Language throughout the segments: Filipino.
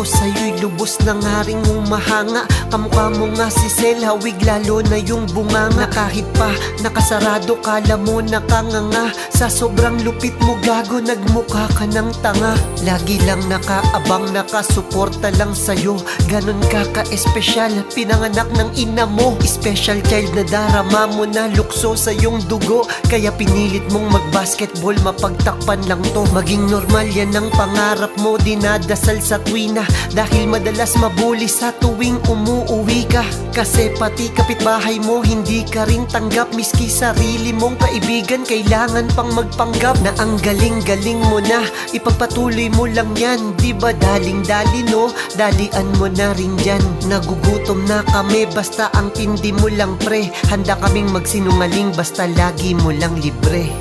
ako sa'yo'y lubos na nga ring umahanga Kamukha mo nga si Sel, hawig lalo na yung bunganga. Kahit pa nakasarado, kala mo nakanganga. Sa sobrang lupit mo gago, nagmukha ka ng tanga. Lagi lang nakaabang, nakasuporta lang sa'yo. Ganon ka ka-espesyal, pinanganak ng ina mo. Special child na darama mo na lukso sa iyong dugo. Kaya pinilit mong mag-basketball, mapagtakpan lang to. Maging normal yan ang pangarap mo, dinadasal sa tuwina. Dahil madalas mabuli sa tuwing umuuwi ka Kasi pati kapitbahay mo, hindi ka rin tanggap. Miski sarili mong kaibigan, kailangan pang magpanggap Na ang galing-galing mo na, ipagpatuloy mo lang yan Di ba daling-dali no, dalian mo na rin dyan. Nagugutom na kami, basta ang tindi mo lang pre. Handa kaming magsinungaling, basta lagi mo lang libre.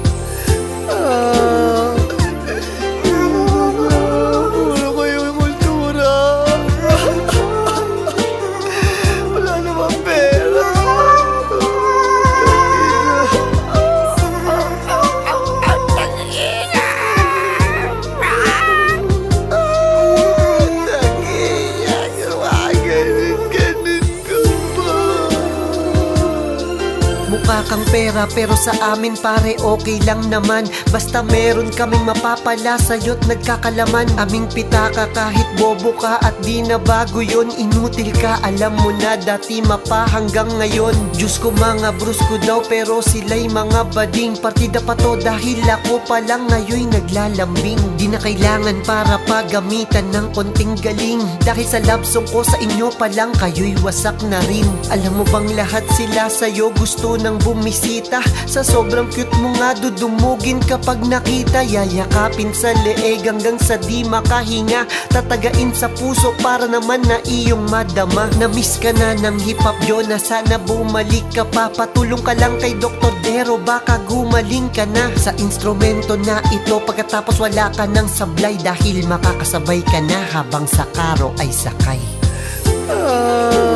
Puro Mukha kang pera pero sa amin pare okay lang naman. Basta meron kaming mapapala sa'yo't nagkakalaman. Aming pitaka kahit bobo ka at di na bago yon Inutil ka alam mo na dati mapa hanggang ngayon. Diyos ko mga brusko daw pero sila'y mga bading. Partida pa to dahil ako pa lang ngayon naglalambing. Di na kailangan para pagamitan ng konting galing. Dahil sa love ko sa inyo pa lang kayo'y wasak na rin. Alam mo bang lahat sila sa'yo gusto nang bumisita. Sa sobrang cute mo nga dudumugin kapag nakita. Yayakapin sa leeg hanggang sa di makahinga. Tatagain sa puso para naman na iyong madama. Namiss ka na ng hip hop yun na sana bumalik ka pa. Patulong ka lang kay Dr. Dero. Baka gumaling ka na. Sa instrumento na ito pagkatapos wala ka ng sablay. Dahil makakasabay ka na habang sa karo ay sakay. Ah,